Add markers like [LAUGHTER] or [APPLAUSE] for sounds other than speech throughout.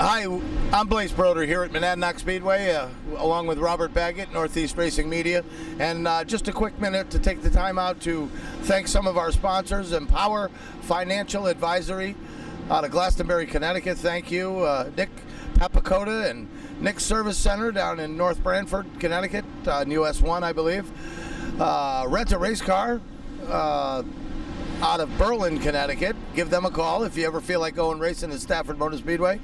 Hi, I'm Blaise Broduer here at Monadnock Speedway, uh, along with Robert Bagot, Northeast Racing Media. And uh, just a quick minute to take the time out to thank some of our sponsors Empower Financial Advisory out of Glastonbury, Connecticut. Thank you, uh, Nick Papakota and Nick Service Center down in North Branford, Connecticut, uh, in US 1, I believe. Uh, rent a race car. Out of Berlin, Connecticut. Give them a call if you ever feel like going racing at Stafford Motor Speedway.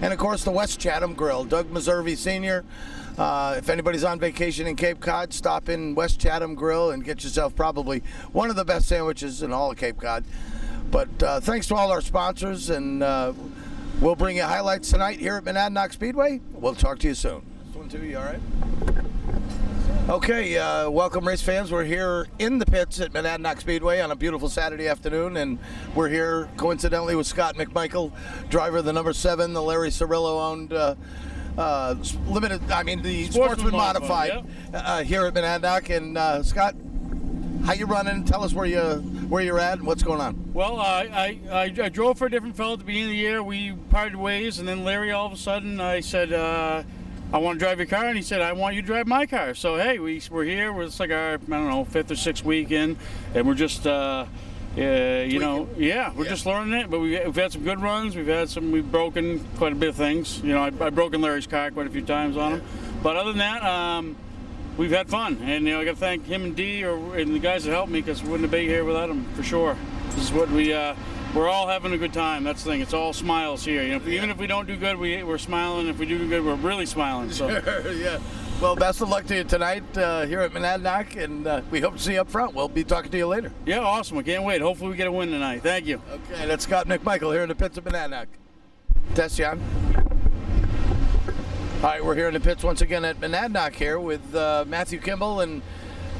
And of course, the West Chatham Grill. Doug Meservey Sr. Uh, if anybody's on vacation in Cape Cod, stop in West Chatham Grill and get yourself probably one of the best sandwiches in all of Cape Cod. But uh, thanks to all our sponsors, and uh, we'll bring you highlights tonight here at Monadnock Speedway. We'll talk to you soon. This one, too, you all right? Okay, uh, welcome, race fans. We're here in the pits at Monadnock Speedway on a beautiful Saturday afternoon, and we're here coincidentally with Scott McMichael, driver of the number seven, the Larry Cirillo owned. Uh, uh, limited, I mean the Sportsman Sportsman, Modified, Modified, uh, here at Monadnock. And uh, Scott, how you running? Tell us where you where you're at and what's going on. Well, I, I, I, I drove for a different fellow at the beginning of the year. We parted ways, and then Larry, all of a sudden, I said, uh, I want to drive your car, and he said, I want you to drive my car. So, hey, we, we're here. We're, it's like our, I don't know, fifth or sixth weekend, and we're just, uh, uh, you know, yeah, we're Yeah. just learning it. But we, we've had some good runs. We've had some, we've broken quite a bit of things. You know, I, I've broken Larry's car quite a few times on him. But other than that, um, we've had fun, and you know, I got to thank him and Dee or and the guys that helped me because we wouldn't have been here without them for sure. This is what we uh, we're all having a good time. That's the thing. It's all smiles here. You know, if- even if we don't do good, we we're smiling. If we do good, we're really smiling. So [LAUGHS] yeah. Well, best of luck to you tonight uh, here at Monadnock, and uh, we hope to see you up front. We'll be talking to you later. yeah, awesome. I can't wait. Hopefully, we get a win tonight. Thank you. Okay, that's Scott McMichael here in the pits of Monadnock. Test you on. All right, we're here in the pits once again at Monadnock here with uh, Matthew Kimball and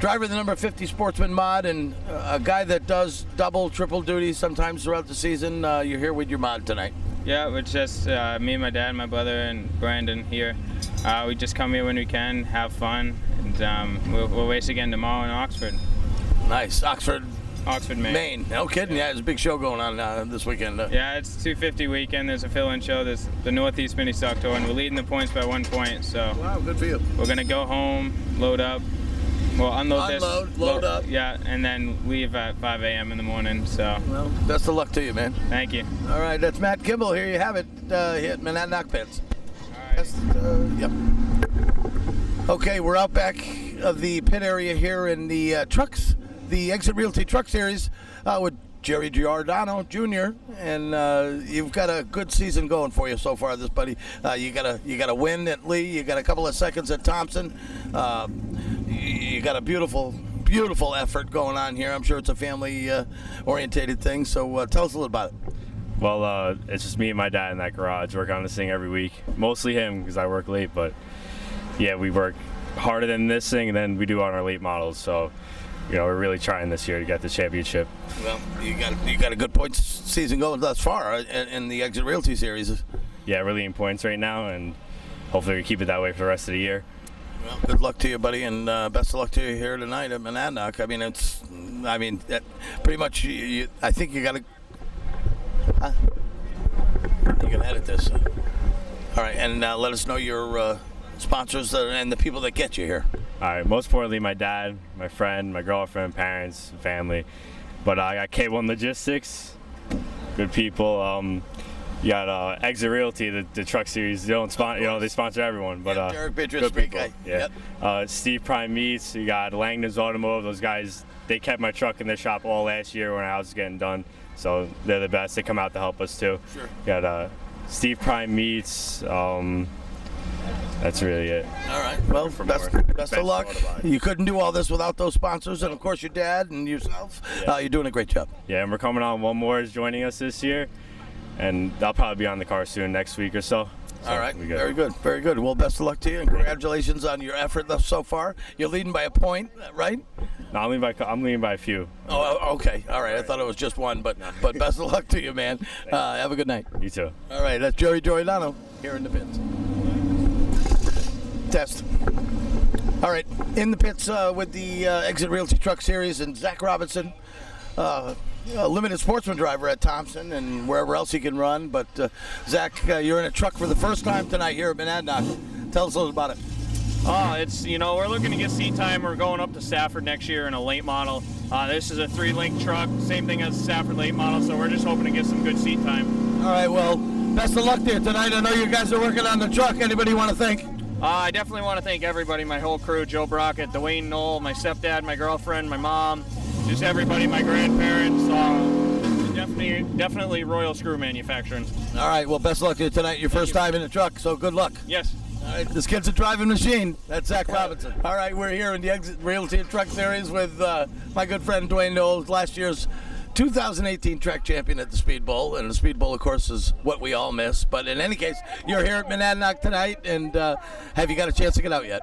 driver of the number 50 Sportsman Mod and uh, a guy that does double, triple duty sometimes throughout the season. Uh, you're here with your mod tonight. Yeah, it's just uh, me, my dad, my brother, and Brandon here. Uh, we just come here when we can, have fun, and um, we'll, we'll race again tomorrow in Oxford, Nice. Oxford, Oxford, Maine. Maine. No kidding. Yeah, there's a big show going on uh, this weekend. Uh, Yeah, it's 250 weekend. There's a fill-in show. There's the Northeast Mini Stock Tour, and we're leading the points by one point. So Wow, good for you. we're gonna go home, load up, well unload, Unload, this, load up. Yeah, and then leave at 5 a.m. in the morning. So Well, best of luck to you, man. thank you. All right, that's Matt Kimball. Here you have it. Uh, hit Monadnock Pits. All right. Uh, yep. Okay, we're out back of the pit area here in the uh, trucks, the Exit Realty Truck Series uh, with Jerry Giordano Jr. And uh, you've got a good season going for you so far, this buddy. Uh, you got a you got a win at Lee. You got a couple of seconds at Thompson. Uh, got a beautiful. Beautiful effort going on here. I'm sure it's a family uh, orientated thing. So uh, tell us a little about it. Well, uh, it's just me and my dad in that garage working on this thing every week. Mostly him because I work late, but yeah, we work harder than this thing than we do on our late models. So, you know, we're really trying this year to get the championship. Well, you got you got a good points season going thus far uh, in, in the Exit Realty Series. Yeah, we're leading points right now, and hopefully we keep it that way for the rest of the year. Well, good luck to you, buddy, and uh, best of luck to you here tonight at Monadnock. I mean, it's, I mean, that pretty much. You, you, I think you got to. Huh? You can edit this. All right, and uh, let us know your uh, sponsors uh, and the people that get you here. All right, most importantly, my dad, my friend, my girlfriend, parents, family. But uh, I got K1 Logistics, good people. Um, you got uh, Exit Realty, the, the truck series. They don't sponsor, you know, they sponsor everyone. But Yeah, uh, Derek Bidris, good great people. guy. Yeah. Yep. Uh, Steve Prime Meats. You got Langdon's Automotive. Those guys, they kept my truck in their shop all last year when I was getting done. So they're the best. They come out to help us too. Sure. Got uh, Steve Prime Meats. Um, that's really it. All right. Well, for best, best, Best of luck. motorbike. You couldn't do all this without those sponsors, and of course your dad and yourself. Yeah. Uh, you're doing a great job. Yeah, and we're coming on. One more is joining us this year, and I'll probably be on the car soon next week or so. So All right. Very good. Very good. Well, best of luck to you, and congratulations on your effort thus so far. You're leading by a point, right? No, I'm leading by. I'm leading by a few. Oh, oh, okay. All right. I thought it was just one, but but best of luck to you, man. Uh, have a good night. You too. All right. That's Joey Giordano here in the pits. Test. All right. In the pits uh, with the uh, Exit Realty Truck Series and Zach Robinson. uh, a limited sportsman driver at Thompson and wherever else he can run. But uh, Zach, uh, you're in a truck for the first time tonight here at Monadnock. Tell us a little about it. Oh, it's you know we're looking to get seat time. We're going up to Stafford next year in a late model. Uh, this is a three-link truck, same thing as Stafford late model. So we're just hoping to get some good seat time. All right, well, best of luck there tonight. I know you guys are working on the truck. Anybody want to thank? Uh, I definitely want to thank everybody, my whole crew, Joe Brockett, Dwayne Knowles, my stepdad, my girlfriend, my mom, just everybody, my grandparents. Uh, definitely, definitely Royal Screw Manufacturing. All right, well, best of luck to you tonight. Your first time in the truck, so good luck. Yes. All right, this kid's a driving machine. That's Zach Robinson. All right, we're here in the Exit Realty and Truck Series with uh, my good friend Dwayne Knowles, last year's 2018 track champion at the Speed Bowl. And the Speed Bowl, of course, is what we all miss. But in any case, you're here at Monadnock tonight, and uh, have you got a chance to get out yet?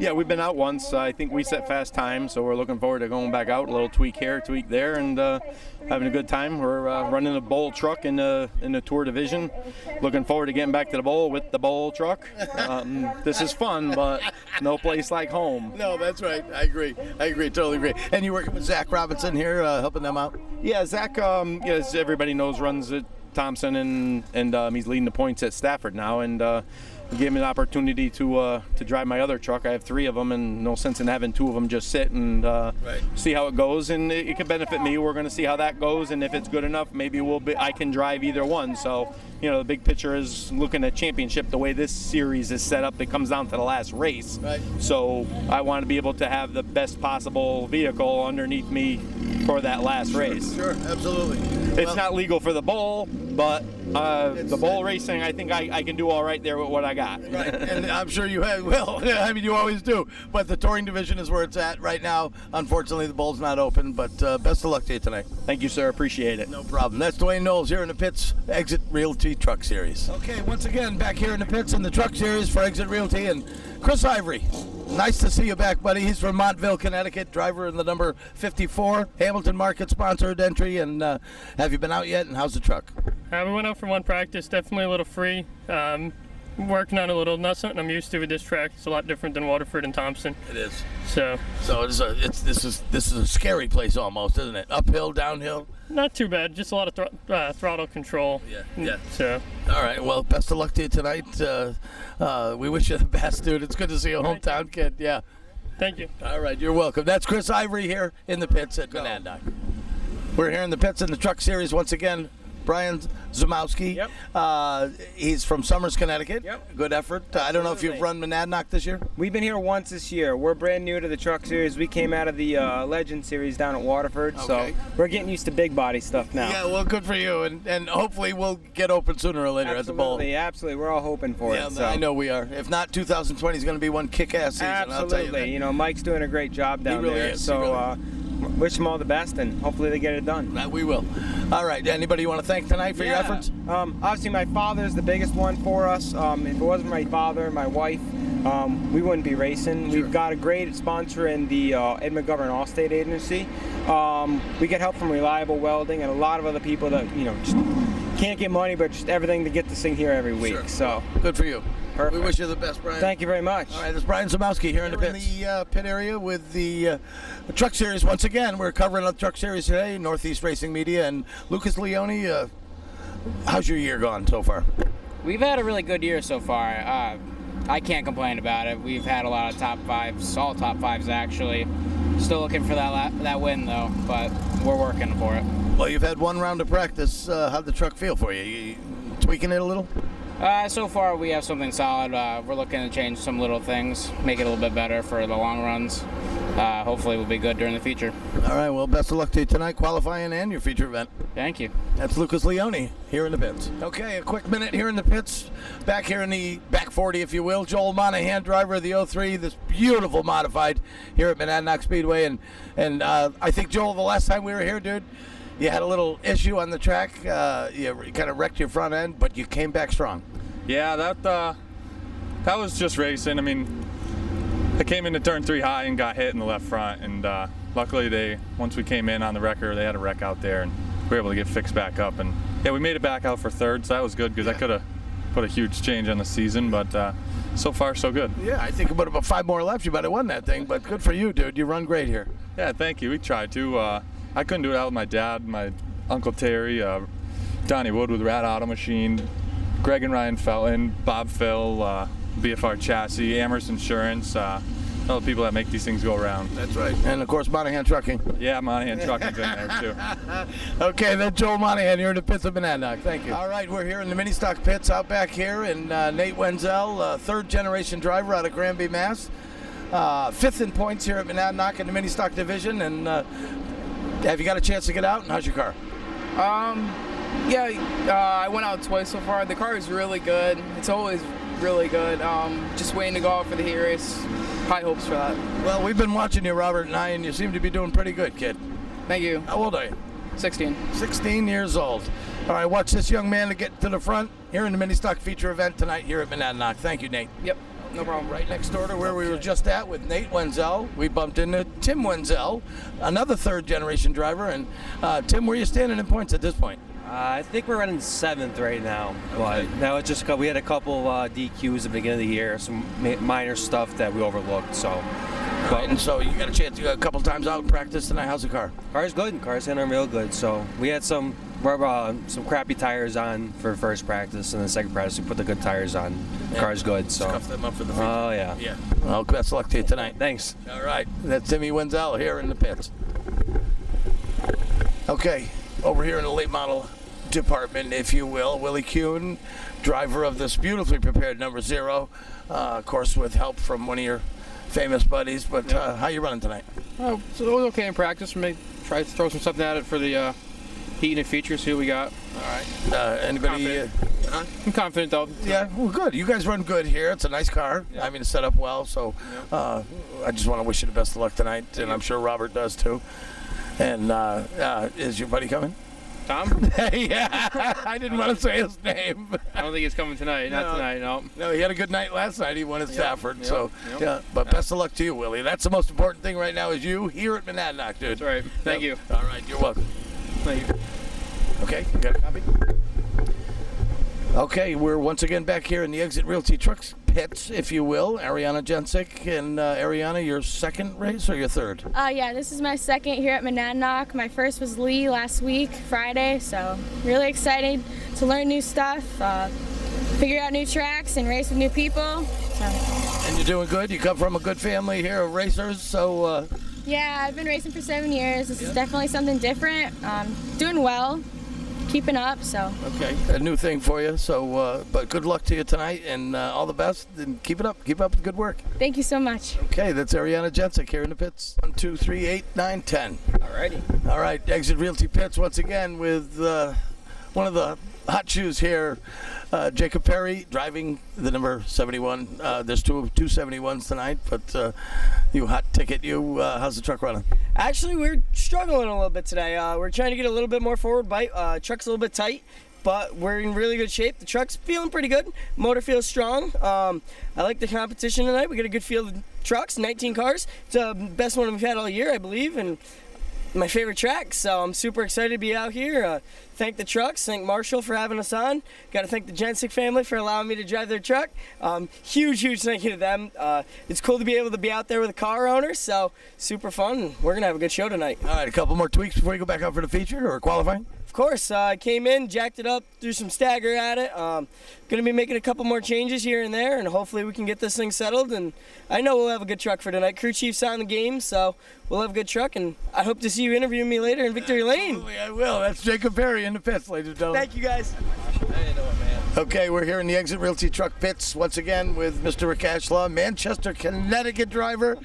Yeah, we've been out once. I think we set fast time, so we're looking forward to going back out. A little tweak here, tweak there, and uh, having a good time. We're uh, running a bowl truck in the in the tour division. Looking forward to getting back to the bowl with the bowl truck. Um, this is fun, but no place like home. No, that's right. I agree. I agree. Totally agree. And you're working with Zach Robinson here, uh, helping them out? Yeah, Zach, um, yeah, as everybody knows, runs at Thompson, and and um, he's leading the points at Stafford now, and. Uh, gave me an opportunity to uh, to drive my other truck. I have three of them, and no sense in having two of them just sit and uh, Right. see how it goes. And it, it can benefit me. We're going to see how that goes, and if it's good enough, maybe we'll be. I can drive either one. So you know, the big picture is looking at championship. The way this series is set up, it comes down to the last race. Right. So I want to be able to have the best possible vehicle underneath me for that last race. Sure, absolutely. It's Well- not legal for the bowl, but uh, the bowl racing, I think I, I can do all right there with what I got. Right, and I'm sure you have, will. [LAUGHS] I mean, you always do. But the touring division is where it's at right now. Unfortunately, the bowl's not open, but uh, best of luck to you tonight. Thank you, sir. Appreciate it. No problem. That's Dwayne Knowles here in the pits Exit Realty Truck Series. Okay, once again, back here in the pits in the Truck Series for Exit Realty and Chris Ivory. Nice to see you back, buddy. He's from Montville, Connecticut, driver in the number 54, Hamilton Market sponsored entry. And uh, have you been out yet? And how's the truck? We went out for one practice, definitely a little free. Um, working on a little, not something I'm used to with this track. It's a lot different than Waterford and Thompson. It is. So, So it's a, it's this is this is a scary place almost, isn't it? Uphill, downhill. not too bad, just a lot of thr- uh, throttle control. Yeah, yeah. So, All right. Well, best of luck to you tonight. Uh, uh, we wish you the [LAUGHS] best, dude. It's good to see a hometown kid. Yeah. thank you. All right. You're welcome. That's Chris Ivory here in the pits at Monadnock. We're here in the pits in the truck series once again. Brian Zamowski. Yep. Uh, he's from Somers, Connecticut. Yep. Good effort. Uh, I don't know if you've run Monadnock this year. We've been here once this year. We're brand new to the truck series. We came out of the uh, Legend series down at Waterford, Okay. so we're getting used to big body stuff now. Yeah. Well, good for you, and and hopefully we'll get open sooner or later at the bowl. absolutely, absolutely. We're all hoping for Yeah, it. So. I know we are. If not, 2020 is going to be one kick-ass season. I'll tell you Absolutely. that. You know, Mike's doing a great job down really there. is, he So really uh, wish them all the best, and hopefully they get it done. That we will. All right. Anybody you want to thank tonight for your efforts? Um, obviously, my father is the biggest one for us. Um, if it wasn't my father and my wife, um, we wouldn't be racing. We've got a great sponsor in the uh, Ed McGovern Allstate Agency. Um, we get help from Reliable Welding and a lot of other people that you know just can't get money, but just everything to get this thing here every week. Sure. So, Good for you. Perfect. We wish you the best, Brian. thank you very much. All right, it's Brian Zamowski here in the Here pit. in the uh, pit area with the uh, Truck Series once again. We're covering the Truck Series today, Northeast Racing Media, and Lucas Leone. Uh, how's your year gone so far? We've had a really good year so far. Uh, I can't complain about it. We've had a lot of top fives, all top fives actually. Still looking for that la- that win though, but we're working for it. Well, you've had one round of practice. Uh, how'd the truck feel for you? you tweaking it a little? Uh, so far, we have something solid. Uh, we're looking to change some little things, make it a little bit better for the long runs. Uh, hopefully, we'll be good during the future. All right. Well, best of luck to you tonight, qualifying and your feature event. Thank you. That's Lucas Leone here in the pits. Okay, a quick minute here in the pits. Back here in the back 40, if you will. Joel Monahan, driver of the 03, this beautiful modified here at Monadnock Speedway. And and uh, I think, Joel, the last time we were here, dude, you had a little issue on the track. Uh, you kind of wrecked your front end, but you came back strong. Yeah, that uh, that was just racing. I mean, I came into turn three high and got hit in the left front, and uh, luckily they once we came in on the wrecker, they had a wreck out there, and we were able to get fixed back up. And yeah, we made it back out for third, so that was good because I could have put a huge change on the season, but uh, so far so good. Yeah, I think about about five more laps, you might have won that thing. But good for you, dude. You run great here. Yeah, thank you. We tried to. Uh, I couldn't do it without my dad, my uncle Terry, uh, Donnie Wood with Rat Auto Machine, Greg and Ryan Felton, Bob Phil, uh, BFR Chassis, Amherst Insurance, uh, all the people that make these things go around. That's right. And of course, Monahan Trucking. Yeah, Monahan Trucking's in there too. [LAUGHS] Okay, then Joel Monahan here in the pits of Monadnock. Thank you. All right, we're here in the mini stock pits out back here, and uh, Nate Wenzel, uh, third generation driver out of Granby, Mass. Uh, fifth in points here at Monadnock in the mini stock division. And uh, have you got a chance to get out? And how's your car? Um, yeah, uh, I went out twice so far. The car is really good. It's always really good. Um, just waiting to go out for the heat race. High hopes for that. Well, we've been watching you, Robert and I, and you seem to be doing pretty good, kid. Thank you. How old are you? 16. 16 years old. All right, watch this young man to get to the front here in the mini stock feature event tonight here at Monadnock. Thank you, Nate. Yep, no problem. Right next door to where we were just at with Nate Wenzel, we bumped into Tim Wenzel, another third generation driver. And uh, Tim, where are you standing in points at this point? Uh, I think we're running seventh right now, but now it's just we had a couple uh, DQs at the beginning of the year, some ma- minor stuff that we overlooked. So, But, and so you got a chance to go a couple times out in practice tonight. How's the car? car's good. Car's hitting real good. So we had some uh, some crappy tires on for first practice, and then second practice we put the good tires on. Car's good. So. Scuff them up for the future. Oh yeah. Yeah. Well, best of luck to you tonight. Thanks. All right. That's Timmy Wenzel here in the pits. Okay, over here in the late model department, if you will, Willie Kuhn, driver of this beautifully prepared number zero, uh, of course, with help from one of your famous buddies. But uh, how you running tonight? Oh, so it was okay in practice. We may try to throw some something at it for the uh, heat and features. Who we got. All right. Uh, anybody? Uh, huh? I'm confident though. Yeah, well, good. You guys run good here. It's a nice car. I mean, it's set up well. So uh, I just want to wish you the best of luck tonight, and I'm sure Robert does too. And uh, uh, is your buddy coming? Tom? [LAUGHS] yeah, I didn't want to say his name. I don't think he's coming tonight. Not No. tonight. No. No, he had a good night last night. He won at Stafford. yep, so, yep. yeah. But best of luck to you, Willie. That's the most important thing right now is you here at Monadnock, dude. That's right. Thank you. All right, you're welcome. Thank you. Okay, you got a copy? Okay, we're once again back here in the Exit Realty Trucks pits, if you will. Ariana Jensick. And uh, Ariana, your second race or your third? Uh, yeah, this is my second here at Monadnock. My first was Lee last week, Friday, so really excited to learn new stuff, uh, figure out new tracks, and race with new people. So, And you're doing good. You come from a good family here of racers, so uh, yeah, I've been racing for seven years. This is definitely something different. Um, doing well, keeping up, so okay, a new thing for you. So, uh, but good luck to you tonight, and uh, all the best. And keep it up. Keep up the good work. thank you so much. Okay, that's Ariana Jensick here in the pits. One, two, three, eight, nine, ten. Alrighty. All right, Exit Realty Pits once again with uh, one of the hot shoes here, uh, Jacob Perry driving the number 71. Uh, there's two two 71s tonight, but uh, you hot ticket. You uh, how's the truck running? Actually, we're struggling a little bit today. Uh, we're trying to get a little bit more forward bite. Uh, truck's a little bit tight, but we're in really good shape. The truck's feeling pretty good. Motor feels strong. Um, I like the competition tonight. We got a good field of trucks, 19 cars. It's the best one we've had all year, I believe, and my favorite track. So I'm super excited to be out here. Uh, thank the trucks. Thank Marshall for having us on. Got to thank the Jensick family for allowing me to drive their truck. Um, huge, huge thank you to them. Uh, it's cool to be able to be out there with a car owner. So super fun. We're gonna have a good show tonight. All right, a couple more tweaks before you go back out for the feature or qualifying. Of course, uh, I came in, jacked it up, threw some stagger at it. Um, gonna be making a couple more changes here and there, and hopefully we can get this thing settled. And I know we'll have a good truck for tonight. Crew chief's on the game, so we'll have a good truck. And I hope to see you interviewing me later in Victory Lane. Absolutely, I will. That's Jacob Perry in the pits, ladies and gentlemen. Thank you guys. Okay, we're here in the Exit Realty Truck Pits once again with Mr. Rick Ashlaw, Manchester, Connecticut driver,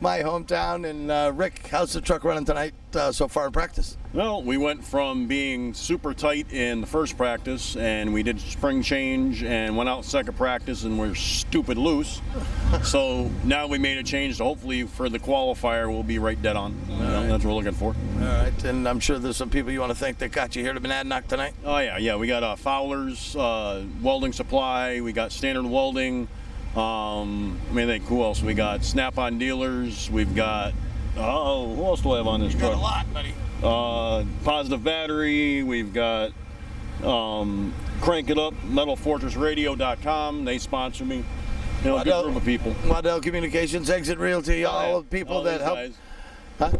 my hometown. And uh, Rick, how's the truck running tonight uh, so far in practice? Well, we went from being super tight in the first practice, and we did spring change, and went out second practice, and we're stupid loose. [LAUGHS] so now we made a change. So hopefully for the qualifier, we'll be right dead on. You know, That's what we're looking for. All right, and I'm sure there's some people you want to thank that got you here to Monadnock tonight. Oh yeah, yeah. We got uh, Fowler's uh, Welding Supply. We got Standard Welding. Um, I mean, think who else? We got Snap-on Dealers. We've got oh, who else do I have on this truck? Got a lot, buddy. uh, Positive Battery. We've got um, Crank It Up, MetalFortressRadio.com. They sponsor me. You know, a good group of people. Waddell Communications, Exit Realty, all yeah. the people All that help guys. Huh?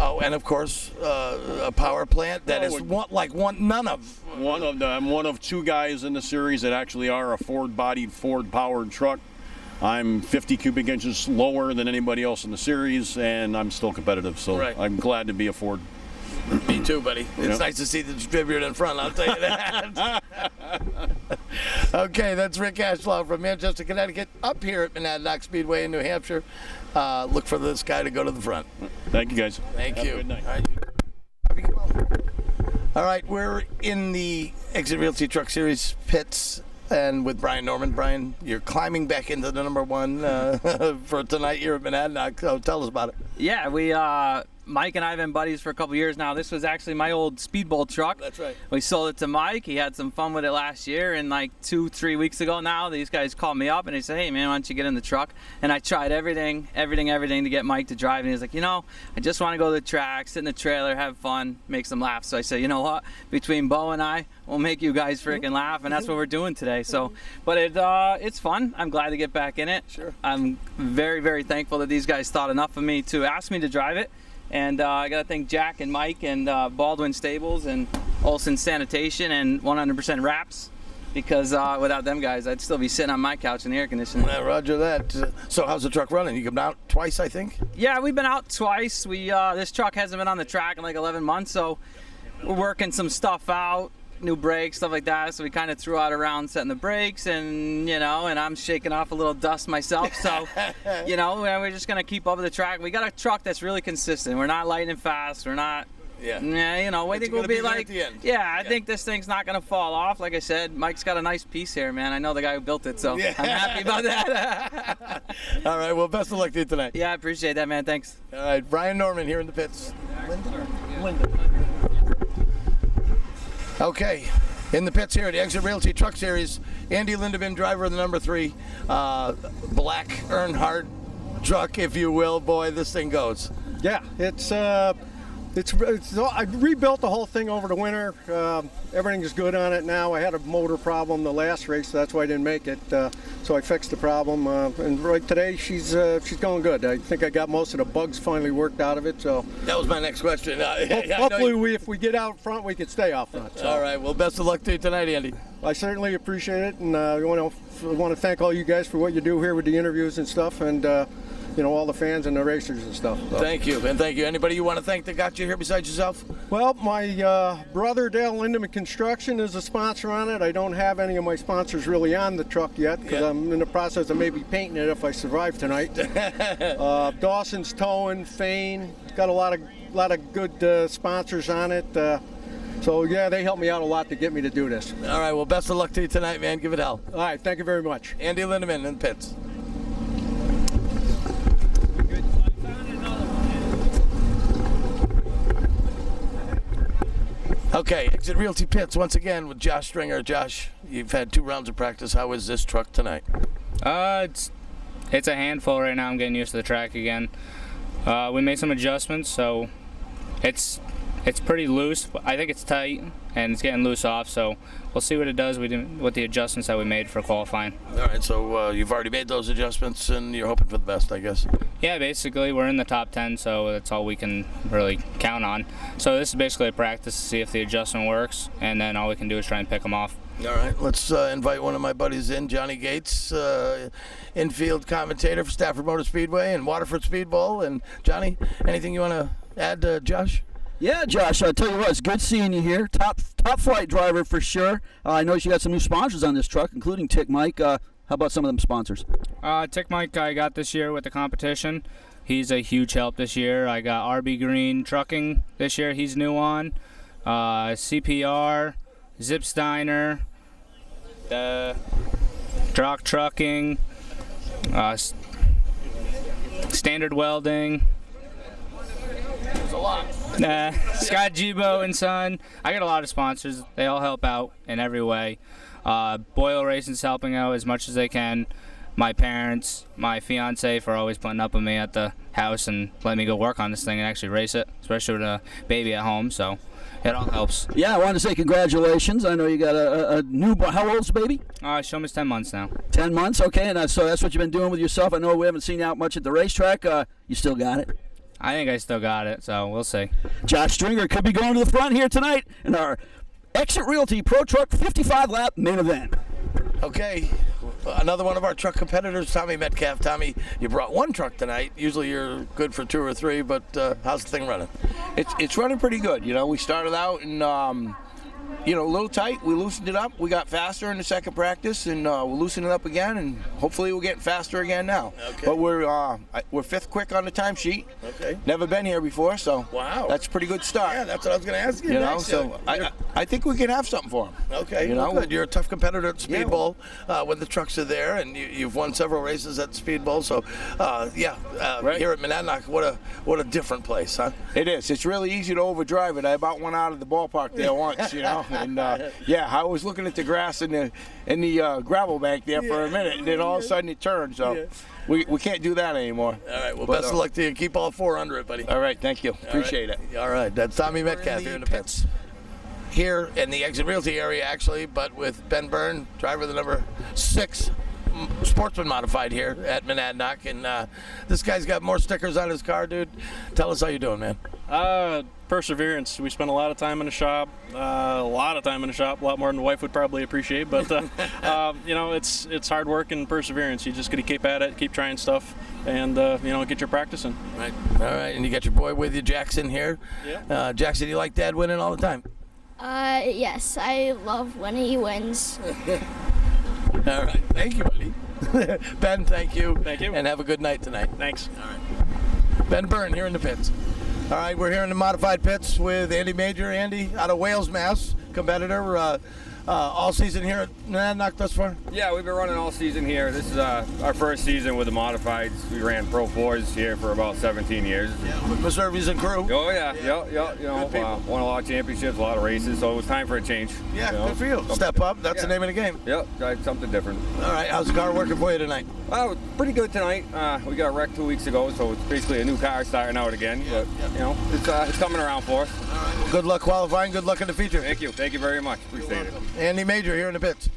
Oh, and of course, uh, a power plant that is one, like one, none of. One of the, I'm one of two guys in the series that actually are a Ford-bodied, Ford-powered truck. I'm 50 cubic inches lower than anybody else in the series, and I'm still competitive. So Right. I'm glad to be a Ford. Me too, buddy. It's Yep. nice to see the distributor in front. I'll tell you that. [LAUGHS] okay, that's Rick Ashlaw from Manchester, Connecticut, up here at Monadnock Speedway in New Hampshire. Uh, look for this guy to go to the front. Thank you, guys. Thank Have a you. good night. All right. Happy come on. All right, we're in the Exit Realty Truck Series pits. And with Brian Norman, Brian, you're climbing back into the number one uh, [LAUGHS] for tonight. You're at Monadnock, so tell us about it. Yeah, we uh, Mike and I have been buddies for a couple years now. This was actually my old speedbowl truck. That's right. We sold it to Mike. He had some fun with it last year, and like two, three weeks ago now, these guys called me up and they said, "Hey man, why don't you get in the truck?" And I tried everything, everything, everything to get Mike to drive, and he's like, "You know, I just want to go to the track, sit in the trailer, have fun, make some laughs." So I said, "You know what? Between Bo and I, we'll make you guys freaking laugh, and that's what we're doing today." So, [LAUGHS] but it uh, it's fun. I'm glad to get back in it. Sure. I'm very, very thankful that these guys thought enough of me to ask me to drive it. And uh, I got to thank Jack and Mike and uh, Baldwin Stables and Olson Sanitation and 100% Wraps because uh, without them guys, I'd still be sitting on my couch in the air conditioning. Yeah, roger that. Uh, So, how's the truck running? You come out twice, I think. Yeah, we've been out twice. We uh, this truck hasn't been on the track in like 11 months, so we're working some stuff out, new brakes, stuff like that. So we kind of threw out around setting the brakes, and you know, and I'm shaking off a little dust myself. So [LAUGHS] you know, we're just gonna keep up with the track. We got a truck that's really consistent. We're not lightning fast. We're not. Yeah. Yeah, you know, I But think we'll be, be like. Yeah, I think this thing's not gonna fall off. Like I said, Mike's got a nice piece here, man. I know the guy who built it, so Yeah. I'm happy about that. [LAUGHS] All right. Well, best of luck to you tonight. yeah, I appreciate that, man. Thanks. All right, Brian Norman here in the pits. Linda. Okay, in the pits here at the Exit Realty Truck Series, Andy Lindeman, driver of the number three, uh, black Earnhardt truck, if you will. Boy, this thing goes. Yeah, it's uh, it's, it's I rebuilt the whole thing over the winter. Um, everything's good on it now. I had a motor problem the last race, so that's why I didn't make it. Uh, so I fixed the problem, uh, and right today she's uh, she's going good. I think I got most of the bugs finally worked out of it. So That was my next question. [LAUGHS] Uh, ho- hopefully, we, if we get out front, we can stay out front. So. All right. Well, best of luck to you tonight, Andy. I certainly appreciate it, and uh, I want to want to thank all you guys for what you do here with the interviews and stuff, and uh, you know all the fans and the racers and stuff. So. Thank you, and thank you. Anybody you want to thank that got you here besides yourself? Well, my uh, brother Dale Lindeman Construction is a sponsor on it. I don't have any of my sponsors really on the truck yet because I'm in the process of maybe painting it if I survive tonight. [LAUGHS] uh, Dawson's Towing, Fane, got a lot of lot of good uh, sponsors on it. Uh, so yeah, they helped me out a lot to get me to do this. All right. Well, best of luck to you tonight, man. Give it hell. All right. Thank you very much. Andy Lindeman in the Okay, Exit Realty Pits once again with Josh Stringer. Josh, you've had two rounds of practice. How is this truck tonight? Uh, it's it's a handful right now. I'm getting used to the track again. Uh, we made some adjustments, so it's it's pretty loose. but I think it's tight and it's getting loose off. So we'll see what it does with the, with the adjustments that we made for qualifying. All right, so uh, you've already made those adjustments and you're hoping for the best, I guess. Yeah, basically we're in the top 10, so that's all we can really count on. So this is basically a practice to see if the adjustment works, and then all we can do is try and pick them off. All right, let's uh, invite one of my buddies in, Johnny Gates, uh, infield commentator for Stafford Motor Speedway and Waterford Speedbowl. And Johnny, anything you want to add, uh, Josh? Yeah, Josh. I tell you what, it's good seeing you here. Top top flight driver for sure. Uh, I noticed you got some new sponsors on this truck, including Tick Mike. Uh, how about some of them sponsors? Uh, Tick Mike I got this year with the competition. He's a huge help this year. I got RB Green Trucking this year. He's new on. Uh, CPR, Zip Steiner, uh, Drock Trucking, uh, Standard Welding. There's a lot. Uh, Scott Gibo and Son. I got a lot of sponsors. They all help out in every way. Uh, Boyle Racing's helping out as much as they can. My parents, my fiance, for always putting up with me at the house and letting me go work on this thing and actually race it, especially with a baby at home. So it all helps. Yeah, I wanted to say congratulations. I know you got a, a, new. How old's the baby? Uh, Shoma's 10 months now. Ten months. Okay, and uh, so that's what you've been doing with yourself. I know we haven't seen you out much at the racetrack. Uh, you still got it. I think I still got it, so we'll see. Josh Stringer could be going to the front here tonight in our Exit Realty Pro Truck 55 lap main event. Okay, another one of our truck competitors, Tommy Metcalf. Tommy, you brought one truck tonight. Usually you're good for two or three, but uh, how's the thing running? It's it's running pretty good. You know, we started out and um, you know a little tight. We loosened it up. We got faster in the second practice, and uh, we'll loosen it up again, and hopefully we're getting faster again now. Okay. But we're uh, we're fifth quick on the timesheet. Okay. Never been here before, so Wow. that's a pretty good start. Yeah, that's what I was going to ask you. You know, so I, I I think we can have something for him. Okay, You know, you're a tough competitor at Yeah. Uh, when the trucks are there, and you, you've won several races at Speedbowl. So, uh, yeah, uh, here at Monadnock, what a what a different place, huh? It is. It's really easy to overdrive it. I about went out of the ballpark there [LAUGHS] once, you know. And uh, yeah, I was looking at the grass in the in the uh, gravel bank there for a minute, and then all of a sudden it turned. So Yeah. we, we can't do that anymore. All right. Well, But, best uh, of luck to you. Keep all four under it, buddy. All right. Thank you. All right. Appreciate it. All right. That's Tommy Metcalf here in the pits. Here in the exit realty area, actually, but with Ben Byrne, driver of the number six m- sportsman modified here at Monadnock. And uh, this guy's got more stickers on his car, dude. Tell us how you're doing, man. Uh, perseverance. We spent a lot of time in the shop, uh, a lot of time in the shop, a lot more than the wife would probably appreciate. But uh, [LAUGHS] um, you know, it's it's hard work and perseverance. You just got to keep at it, keep trying stuff, and uh, you know, get your practicing. Right. All right. And you got your boy with you, Jackson, here. Yeah. Uh, Jackson, you like dad winning all the time? Uh, yes, I love when he wins. [LAUGHS] All right. Thank you, buddy. [LAUGHS] ben, thank you. Thank you. And have a good night tonight. Thanks. All right. Ben Byrne here in the pits. All right, we're here in the modified pits with Andy Major. Andy out of Wales, Mass, competitor. Uh, all season here at Monadnock thus far. Yeah, we've been running all season here. This is uh, our first season with the modifieds. We ran Pro 4s here for about 17 years. Yeah, with Missouri's and crew. Oh yeah, yeah, yeah. You know, uh, won a lot of championships, a lot of races, so it was time for a change. Yeah, you know. good for you. Step up. That's the name of the game. Yep, tried something different. All right, how's the car working for you tonight? Well, pretty good tonight. Uh, we got wrecked two weeks ago, so it's basically a new car starting out again. Yeah, But you know, it's uh, it's coming around for us. Good luck qualifying. Good luck in the future. Thank you. Thank you very much. Appreciate it. Andy Major here in the pits.